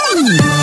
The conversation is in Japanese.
Yeah!